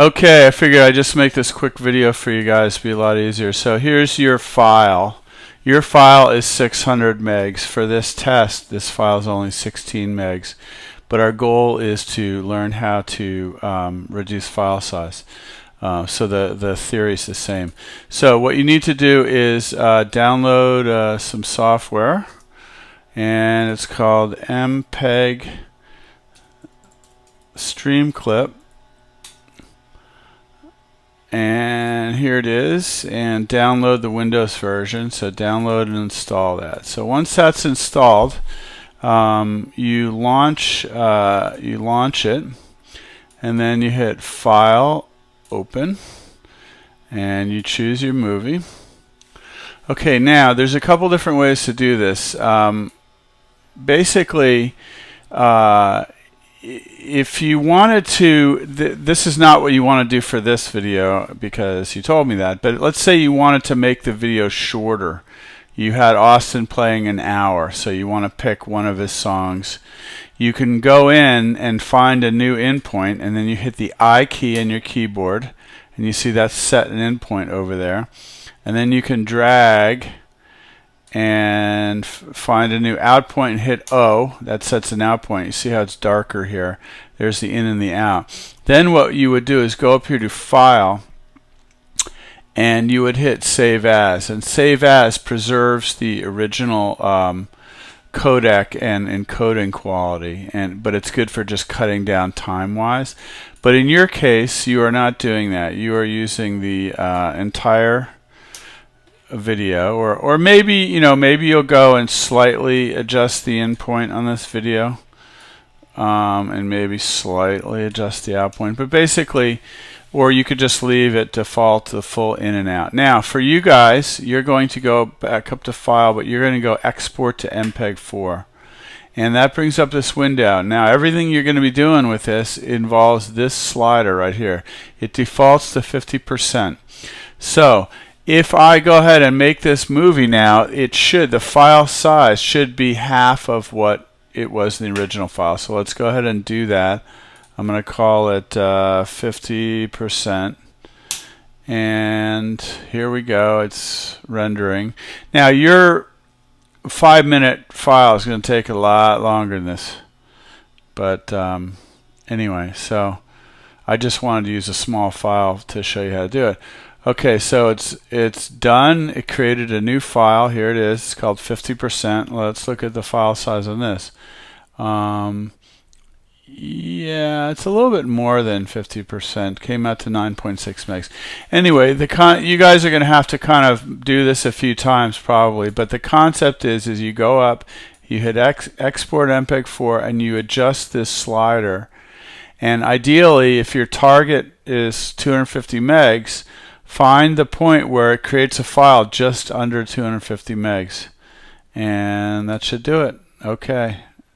Okay, I figured I'd just make this quick video for you guys to be a lot easier. So here's your file. Your file is 600 megs. For this test, this file is only 16 megs. But our goal is to learn how to um, reduce file size. Uh, so the, the theory is the same. So what you need to do is uh, download uh, some software and it's called MPEG Streamclip and here it is. And download the Windows version. So download and install that. So once that's installed um, you launch uh, you launch it. And then you hit file open. And you choose your movie. Okay now there's a couple different ways to do this. Um, basically uh, if you wanted to, th this is not what you want to do for this video because you told me that, but let's say you wanted to make the video shorter. You had Austin playing an hour, so you want to pick one of his songs. You can go in and find a new in point, and then you hit the I key in your keyboard, and you see that's set an in point over there. And then you can drag and find a new out point and hit O. That sets an out point. You see how it's darker here. There's the in and the out. Then what you would do is go up here to File and you would hit Save As. And Save As preserves the original um, codec and encoding quality and but it's good for just cutting down time wise but in your case you are not doing that you are using the uh, entire video or or maybe you know maybe you'll go and slightly adjust the in point on this video um, and maybe slightly adjust the out point but basically or you could just leave it default to the full in and out. Now for you guys you're going to go back up to file but you're going to go export to MPEG 4 and that brings up this window. Now everything you're going to be doing with this involves this slider right here. It defaults to 50% so if I go ahead and make this movie now, it should, the file size should be half of what it was in the original file. So let's go ahead and do that. I'm going to call it uh, 50%. And here we go, it's rendering. Now your five minute file is going to take a lot longer than this. But um, anyway, so I just wanted to use a small file to show you how to do it. Okay, so it's it's done. It created a new file. Here it is. It's called 50%. Let's look at the file size on this. Um, yeah, it's a little bit more than 50%. Came out to 9.6 megs. Anyway, the con you guys are going to have to kind of do this a few times probably, but the concept is is you go up, you hit ex export MPEG 4 and you adjust this slider. And ideally, if your target is 250 megs, find the point where it creates a file just under 250 megs. And that should do it. Okay